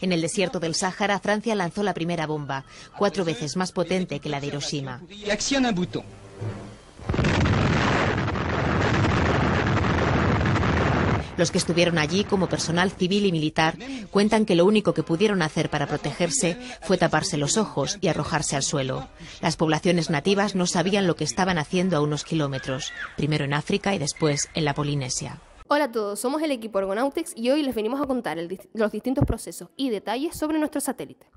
En el desierto del Sáhara, Francia lanzó la primera bomba, cuatro veces más potente que la de Hiroshima. Los que estuvieron allí como personal civil y militar cuentan que lo único que pudieron hacer para protegerse fue taparse los ojos y arrojarse al suelo. Las poblaciones nativas no sabían lo que estaban haciendo a unos kilómetros, primero en África y después en la Polinesia. Hola a todos, somos el equipo Argonautics y hoy les venimos a contar los distintos procesos y detalles sobre nuestro satélite.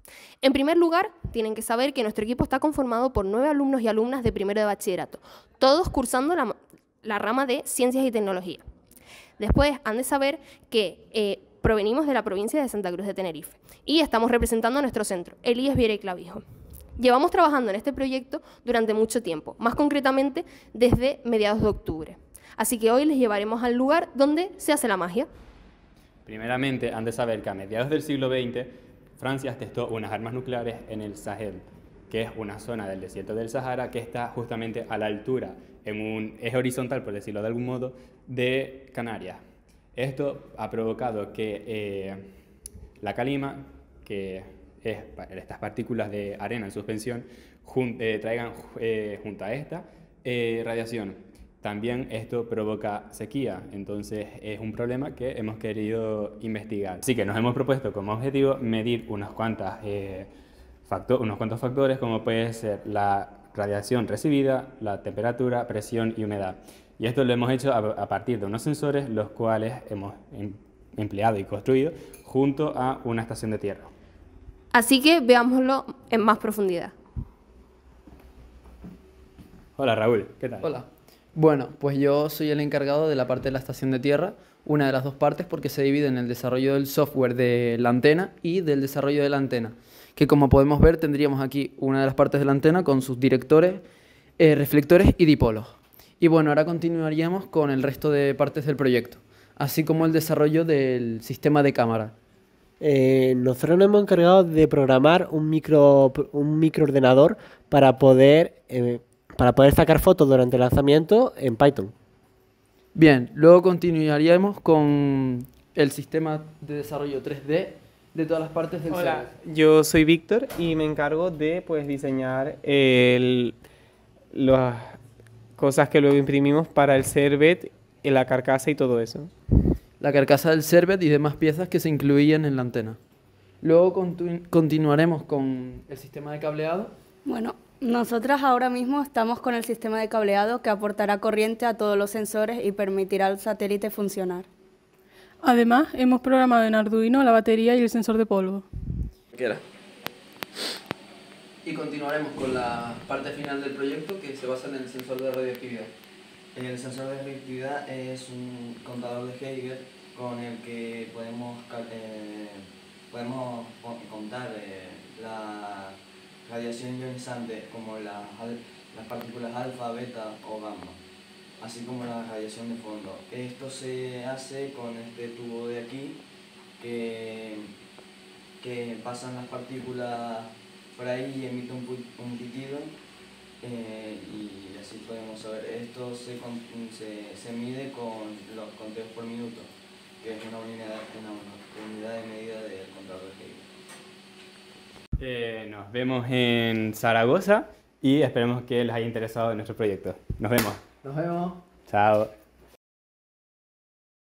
En primer lugar, tienen que saber que nuestro equipo está conformado por nueve alumnos y alumnas de primero de bachillerato, todos cursando la rama de Ciencias y Tecnología. Después han de saber que eh, provenimos de la provincia de Santa Cruz de Tenerife y estamos representando a nuestro centro, Elías Viera y Clavijo. Llevamos trabajando en este proyecto durante mucho tiempo, más concretamente desde mediados de octubre. Así que hoy les llevaremos al lugar donde se hace la magia. Primeramente, han de saber que a mediados del siglo XX, Francia testó unas armas nucleares en el Sahel, que es una zona del desierto del Sahara que está justamente a la altura, en un eje horizontal, por decirlo de algún modo, de Canarias. Esto ha provocado que eh, la calima, que es estas partículas de arena en suspensión, eh, traigan eh, junto a esta radiación. También esto provoca sequía, entonces es un problema que hemos querido investigar. Así que nos hemos propuesto como objetivo medir unas cuantas unos cuantos factores como puede ser la radiación recibida, la temperatura, presión y humedad. Y esto lo hemos hecho a, partir de unos sensores los cuales hemos em, empleado y construido junto a una estación de tierra. Así que veámoslo en más profundidad. Hola Raúl, ¿qué tal? Hola. Bueno, pues yo soy el encargado de la parte de la estación de tierra, una de las dos partes porque se divide en el desarrollo del software de la antena y del desarrollo de la antena que como podemos ver tendríamos aquí una de las partes de la antena con sus directores, eh, reflectores y dipolos. Y bueno, ahora continuaríamos con el resto de partes del proyecto, así como el desarrollo del sistema de cámara. Eh, nosotros nos hemos encargado de programar un, micro, un microordenador para poder, eh, para poder sacar fotos durante el lanzamiento en Python. Bien, luego continuaríamos con el sistema de desarrollo 3D de todas las partes del Hola, yo soy Víctor y me encargo de pues diseñar las cosas que luego imprimimos para el Servet, la carcasa y todo eso. La carcasa del Servet y demás piezas que se incluían en la antena. Luego continuaremos con el sistema de cableado. Bueno, nosotras ahora mismo estamos con el sistema de cableado que aportará corriente a todos los sensores y permitirá al satélite funcionar. Además, hemos programado en Arduino la batería y el sensor de polvo. Y continuaremos con la parte final del proyecto que se basa en el sensor de radioactividad. El sensor de radioactividad es un contador de Geiger con el que podemos, eh, podemos contar eh, la radiación ionizante como las partículas alfa, beta o gamma así como la radiación de fondo. Esto se hace con este tubo de aquí que, que pasan las partículas por ahí y emite un, pitido eh, y así podemos saber. Esto se, se, mide con los conteos por minuto, que es una unidad, una unidad de medida del contador de Hegel. Eh, nos vemos en Zaragoza y esperemos que les haya interesado nuestro proyecto. Nos vemos. Nos vemos. Chao.